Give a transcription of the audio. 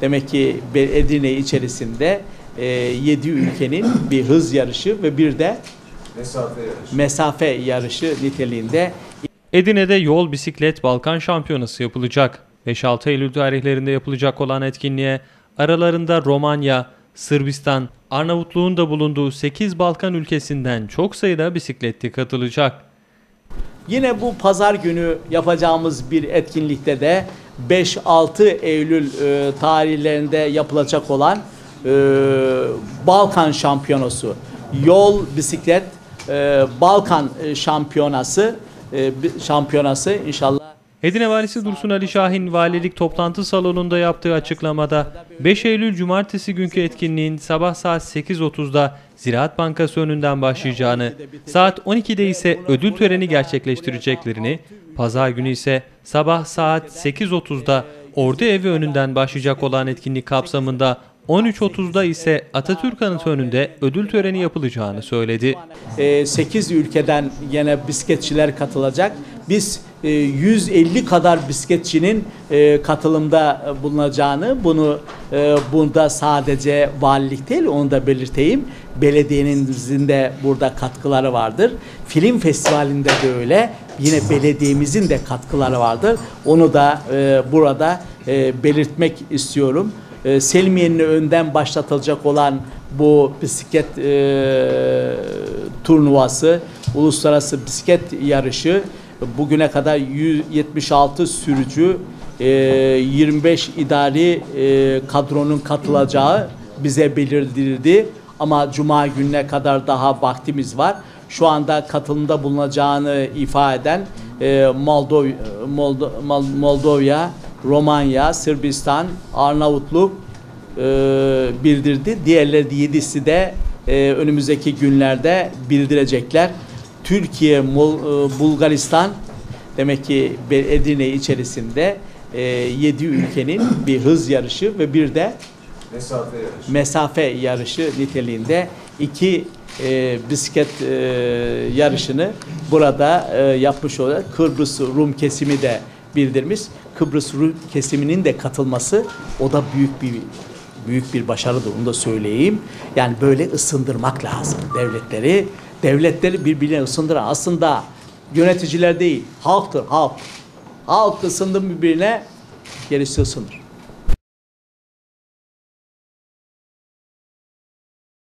Demek ki Edirne içerisinde 7 ülkenin bir hız yarışı ve bir de Mesafe yarışı. mesafe yarışı niteliğinde Edirne'de yol bisiklet Balkan Şampiyonası yapılacak. 5-6 Eylül tarihlerinde yapılacak olan etkinliğe aralarında Romanya, Sırbistan, Arnavutluğun da bulunduğu 8 Balkan ülkesinden çok sayıda bisikletli katılacak. Yine bu pazar günü yapacağımız bir etkinlikte de 5-6 Eylül e, tarihlerinde yapılacak olan e, Balkan Şampiyonası, yol bisiklet e, Balkan e, Şampiyonası e, şampiyonası. İnşallah Edirne Valisi Dursun Ali Şahin valilik toplantı salonunda yaptığı açıklamada 5 Eylül Cumartesi günkü etkinliğin sabah saat 8.30'da Ziraat Bankası önünden başlayacağını, saat 12'de ise ödül töreni gerçekleştireceklerini, pazar günü ise sabah saat 8.30'da Ordu Evi önünden başlayacak olan etkinlik kapsamında 13.30'da ise Atatürk Anıtı önünde ödül töreni yapılacağını söyledi. 8 ülkeden yine bisikletçiler katılacak. Biz 150 kadar bisikletçinin e, katılımda e, bulunacağını, bunu e, bunda sadece valilik değil, onu da belirteyim. Belediyenin de burada katkıları vardır. Film festivalinde de öyle. Yine belediyemizin de katkıları vardır. Onu da e, burada e, belirtmek istiyorum. E, Selmiye'nin önden başlatılacak olan bu bisiklet e, turnuvası, uluslararası bisiklet yarışı bugüne kadar 176 sürücü, e, 25 idari e, kadronun katılacağı bize belirtildi. Ama Cuma gününe kadar daha vaktimiz var. Şu anda katılımda bulunacağını ifade eden e, Moldov, Moldo, Mol- Moldova, Romanya, Sırbistan, Arnavutluk e, bildirdi. Diğerleri de yedisi de e, önümüzdeki günlerde bildirecekler. Türkiye, e, Bulgaristan demek ki Edirne içerisinde 7 ülkenin bir hız yarışı ve bir de Mesafe yarışı. mesafe yarışı niteliğinde iki e, bisiklet e, yarışını burada e, yapmış olarak Kıbrıs Rum kesimi de bildirmiş. Kıbrıs Rum kesiminin de katılması o da büyük bir büyük bir başarıdır onu da söyleyeyim. Yani böyle ısındırmak lazım devletleri. Devletleri birbirine ısındıran aslında yöneticiler değil halktır halk. Halk ısındı birbirine gerisi ısınır.